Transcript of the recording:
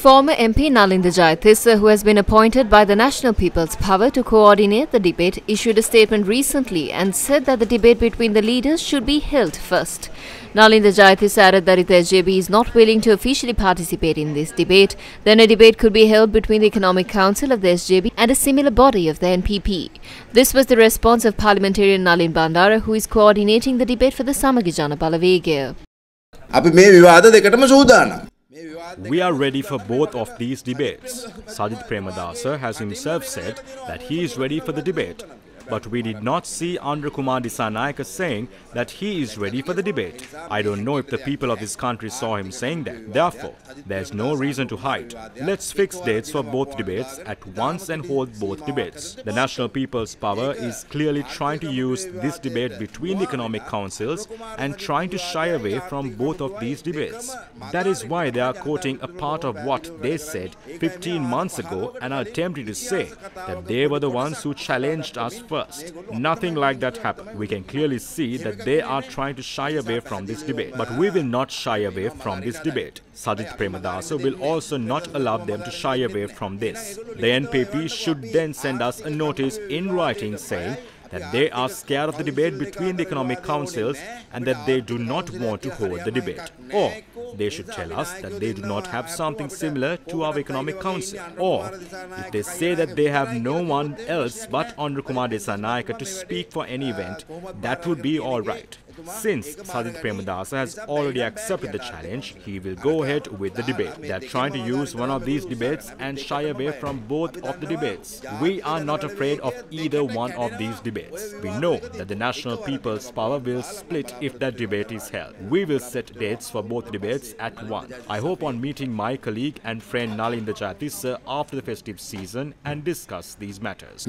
Former MP Nalinda Jayathissa, uh, who has been appointed by the National People's Power to coordinate the debate, issued a statement recently and said that the debate between the leaders should be held first. Nalinda Jayathissa added that if the SJB is not willing to officially participate in this debate, then a debate could be held between the Economic Council of the SJB and a similar body of the NPP. This was the response of parliamentarian Nalin Bandara, who is coordinating the debate for the Samagi Jana Balawegaya. අපි මේ විවාද දෙකටම සූදානම්. We are ready for both of these debates. Sajith Premadasa has himself said that he is ready for the debate. But we did not see Anura Kumara Dissanayake saying that he is ready for the debate. I don't know if the people of this country saw him saying that. Therefore, there's no reason to hide. Let's fix dates for both debates at once and hold both debates. The National People's Power is clearly trying to use this debate between the economic councils and trying to shy away from both of these debates. That is why they are quoting a part of what they said 15 months ago and are attempting to say that they were the ones who challenged us first. Nothing like that happened. We can clearly see that they are trying to shy away from this debate. But we will not shy away from this debate. Sajith Premadasa will also not allow them to shy away from this. The NPP should then send us a notice in writing saying that they are scared of the debate between the economic councils and that they do not want to hold the debate. Or they should tell us that they do not have something similar to our economic council. Or if they say that they have no one else but Anura Kumara Dissanayake to speak for any event, that would be alright. Since Sajith Premadasa has already accepted the challenge, he will go ahead with the debate. They are trying to use one of these debates and shy away from both of the debates. We are not afraid of either one of these debates. We know that the National People's Power will split if that debate is held. We will set dates for both debates at once. I hope on meeting my colleague and friend Nalin Jayathissa after the festive season and discuss these matters.